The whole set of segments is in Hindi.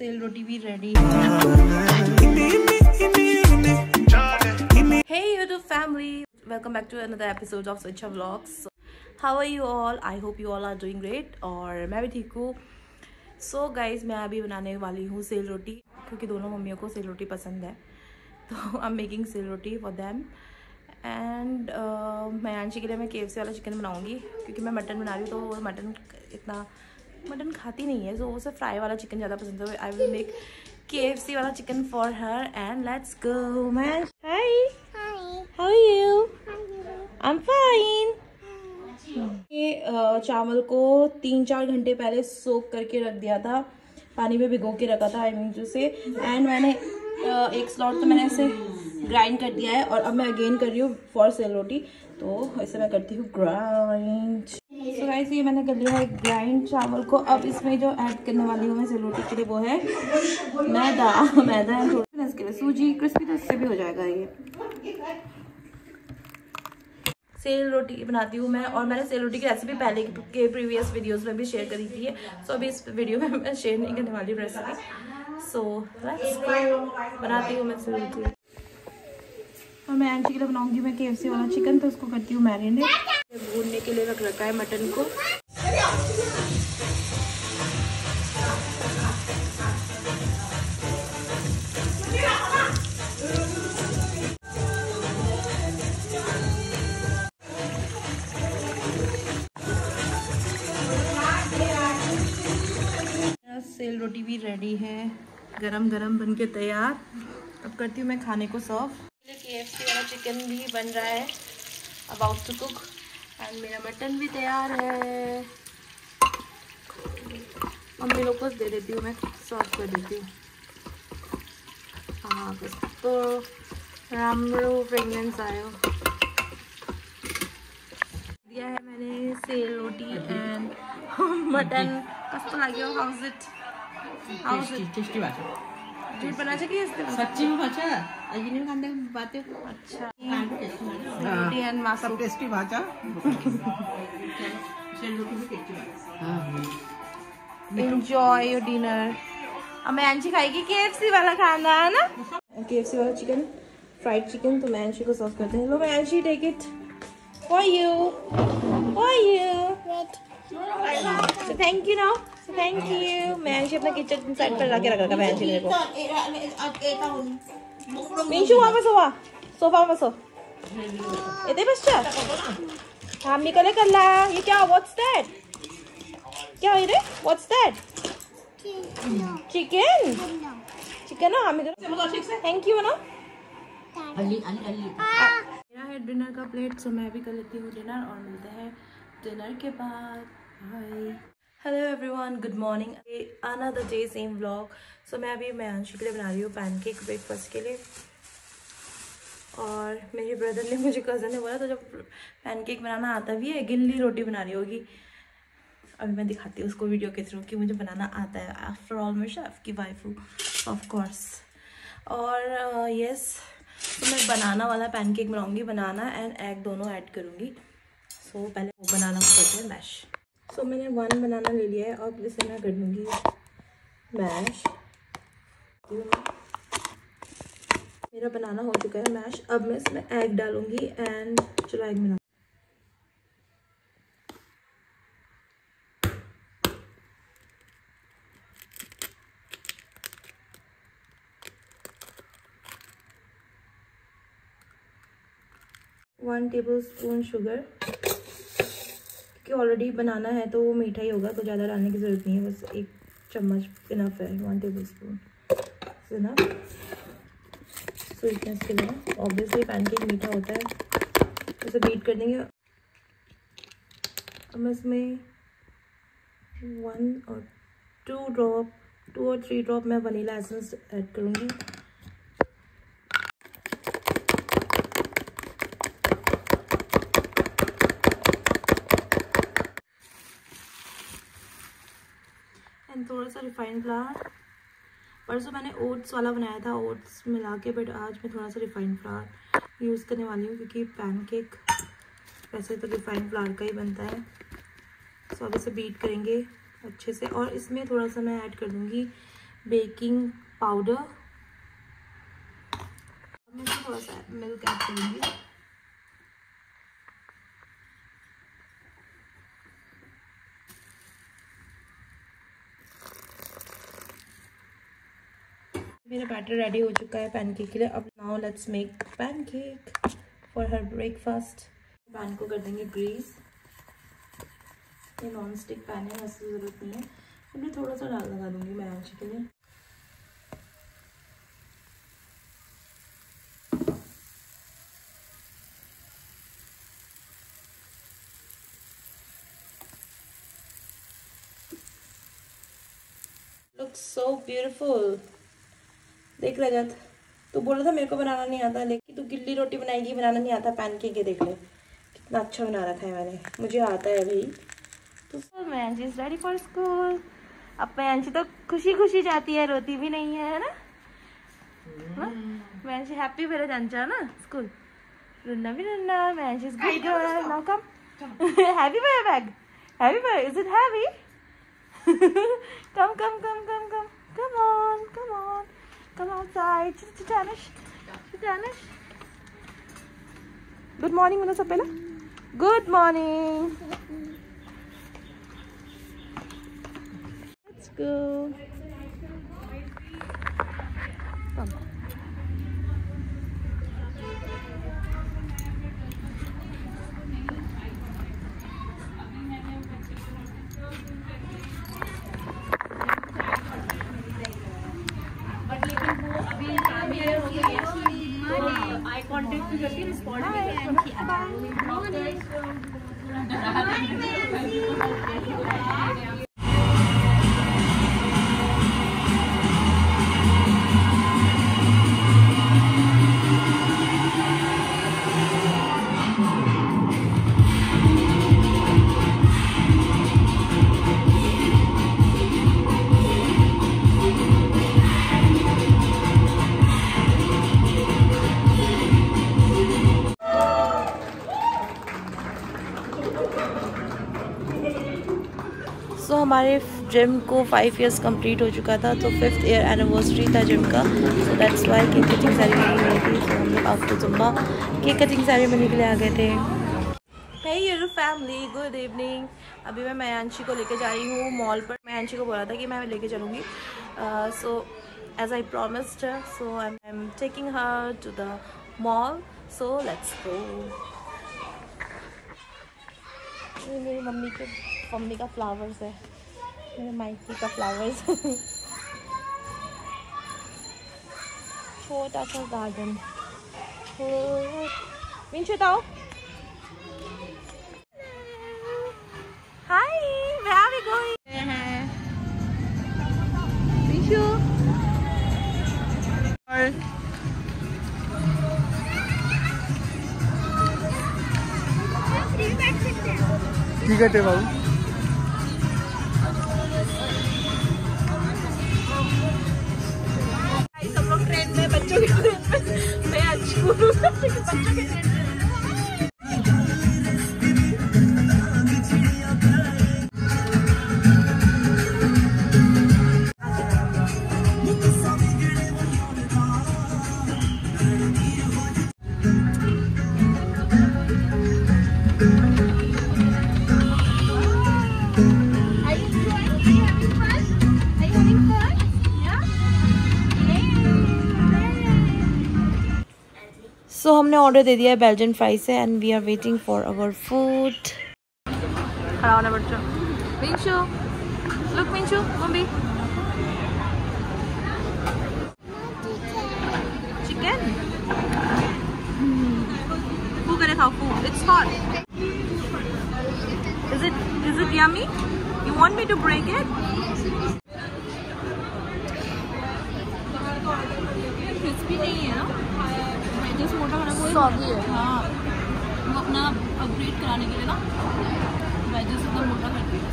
सेल रोटी भी ready Hey YouTube family, welcome back to another episode of Switcha Vlogs. How are you all? I hope you all are doing great और मैं भी ठीक हूँ. सो so गाइज़ मैं अभी बनाने वाली हूँ सेल रोटी क्योंकि दोनों मम्मियों को सेल रोटी पसंद है. तो I am making sel roti for them and मैं आंशी के लिए मैं के वाला चिकन बनाऊँगी क्योंकि मैं मटन बना रही हूँ तो मटन इतना मटन खाती नहीं है सो so, उसे फ्राई वाला चिकन ज़्यादा पसंद है। आई विल मेक के वाला chicken for her and let's go man hi how you I am fine ये चावल को तीन चार घंटे पहले सोक करके रख दिया था। पानी में भिगो के रखा था आई मीन टू से एंड मैंने एक स्लॉट तो मैंने ऐसे ग्राइंड कर दिया है और अब मैं अगेन कर रही हूँ फॉर सेल रोटी। तो ऐसे मैं करती हूँ ग्राइंड सो गाइस ये मैंने कर लिया है ग्राइंड चावल को। अब इसमें जो ऐड करने वाली हूँ मैं रोटी के लिए, वो है मैदा। मैदा है थोड़ा। इसके लिए सूजी क्रिस्पी तो इससे भी हो जाएगा ये। सेल रोटी बनाती हूँ मैं, और मैंने सेल रोटी की रेसिपी पहले के प्रीवियस वीडियोस में भी शेयर करी थी है सो अभी इस वीडियो में मैं शेयर नहीं करने वाली रेसिपी सो बनाती हूँ मैं सेल रोटी। और मैं एंटी के लिए बनाऊँगी, मैं के वाला चिकन तो उसको करती हूँ मैरिनेट भूनने के लिए रख रखा है मटन को। सेल रोटी भी रेडी है। गरम गरम बन के तैयार। अब करती हूँ मैं खाने को सर्व के एफ़ सी वाला चिकन भी बन रहा है। अबाउट टू कुक एंड मेरा मटन भी तैयार है। मम्मी लोग को दे देती हूँ मैं सर्व कर देती हूँ। हाँ बस। तो रामरो फ्रेगनेंस आयो दिया है मैंने सेल रोटी एंड मटन। कस्तो लाग्यो? हाउस इट टेस्टी टेस्टी भएको छ झुट बना कि सच्ची में भएको छ अच्छा रोटी मासु सब टेस्टी एंजॉय योर डिनर अब मैं आंशी खाएगी केएफसी वाला खाना है ना केएफसी वाला चिकन फ्राइड चिकन तो मैं आंशी को सर्व करते हैं लो मैं आंशी take it for you for you you now. So thank you. मैं अंशी अपना किचन साइड पर लाके रख रखा मैं अंशी मेरे को मिंशु वहाँ पे सोवा सोफा पे सो इतने बच्चा हम निकले कर ला ये क्या व्हाट्स दैट क्या है रे व्हाट्स दैट चिकन चिकन ना हम इधर थैंक यू ना अलि अलि अलि मेरा है डिनर का प्लेट सो मैं भी कर लेती हूँ डिनर और मिलते हैं डिनर के बाद। Bye hello everyone good morning another day same vlog so मैं अभी मैं अंशु के लिए बना रही हूँ पैनकेक ब्रेकफास्ट के लिए। और मेरे ब्रदर ने मुझे कज़न ने बोला तो जब पैनकेक बनाना आता भी है गिल्ली रोटी बना रही होगी। अभी मैं दिखाती हूँ उसको वीडियो के थ्रू कि मुझे बनाना आता है। आफ्टर ऑल मैं शेफ़ की वाइफ हूँ ऑफ़ कोर्स और यस uh, तो मैं बनाना वाला पैनकेक बनाऊँगी बनाना एंड एग दोनों ऐड करूँगी। सो so, पहले वो बनाना करते हैं मैश सो so, मैंने वन बनाना ले लिया है और इसे मैं कर दूँगी मैश मेरा बनाना हो चुका है मैश अब मैं इसमें एग डालूँगी एंड चलो एग बना वन टेबल स्पून शुगर क्योंकि ऑलरेडी बनाना है तो वो मीठा ही होगा तो ज़्यादा डालने की ज़रूरत नहीं है, बस एक चम्मच इनफ है one table spoon enough sweetness के लिए ऑब्वियसली पैनकेक मीठा होता है उसे बीट कर देंगे। अब मैं इसमें वन और टू ड्रॉप टू और थ्री ड्रॉप मैं वनीला एसेंस ऐड करूँगी थोड़ा सा रिफाइंड फ्लावर परसों मैंने ओट्स वाला बनाया था ओट्स मिला के बट आज मैं थोड़ा सा रिफाइंड फ्लावर यूज़ करने वाली हूँ, क्योंकि पैनकेक वैसे तो रिफाइंड फ्लावर का ही बनता है। सो अब इसे बीट करेंगे अच्छे से, और इसमें थोड़ा सा मैं ऐड कर दूँगी बेकिंग पाउडर थोड़ा सा मिल्क ऐड करूँगी। मेरा बैटर रेडी हो चुका है पैनकेक के लिए। अब now let's make pancake for her breakfast pan को कर देंगे ग्रीस ये नॉन स्टिक पैन है, ऐसी ज़रूरत नहीं है। मैं थोड़ा सा डाल लगा दूँगी मैं आज के लिए looks so beautiful देख रजत तू बोला था मेरे को बनाना नहीं आता लेकिन तू गिल्ली रोटी बनाएगी बनाना नहीं आता पैन के देख ले। कितना अच्छा बना रखा है मैंने। मुझे आता है भाई तो मैंची इज़ रेडी फॉर स्कूल अब मैंची तो खुशी खुशी जाती है रोती भी नहीं है ना? मैंची हैप्पी मेरा jancha ना स्कूल रुन्ना भी रुन्ना मैंची is good girl now come heavy bye bag heavy bye is it heavy come come come come come come on come on Come outside. She's Titanish. Danish. Good morning, Muna Sapela. Good morning. Let's go. Come. हमारे जिम को फाइव इयर्स कंप्लीट हो चुका था तो फिफ्थ ईयर एनिवर्सरी था जिम का। So that's why cake cutting ceremony हुई थी। तो हम लोग after zumba cake cutting ceremony के लिए आ गए थे। फैमिली गुड इवनिंग अभी मैं मयांशी को लेके जा रही हूँ मॉल पर। मयांशी को बोला था कि मैं लेके चलूँगी। So as I promised so I am taking her to the mall so let's go मेरी मम्मी के, मम्मी का फ्लावर्स है। मेरे माइकी का फ्लावर्स छोटा सा गार्डन मिंशु ताओ hi where are we going? मिंशु और ठीक आहे ते सो so, हमने ऑर्डर दे दिया है बेल्जियन फ्राइज से and we are waiting for our food खड़ा होना बच्चों। Minshu look Minshu mummy. Chicken करे खाओ फू इट्स इट क्रिस्पी नहीं है ना वेजेस मोटा होना कोई सॉगी है हाँ वो अपना अपग्रेड कराने के लिए ना वेजेस इतना मोटा करती है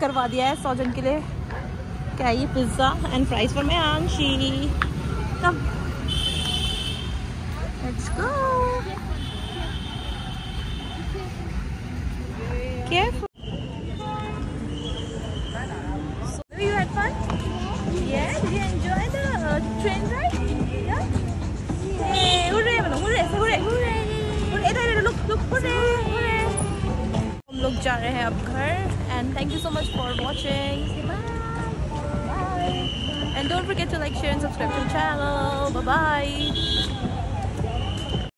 करवा दिया है सौ जन के लिए। आई है pizza and fries for my Anshi? Come let's go Careful. So, you had fun? Yeah. Did you enjoy the uh, train ride? Yeah. Hey, hooray! Manu, hooray! Say hooray! Hooray! Hooray! इधर इधर look look hooray! Hooray! हम लोग जा रहे हैं अब घर and thank you so much for watching. Say bye. Bye. And don't forget to like, share, and subscribe to the channel. Bye bye.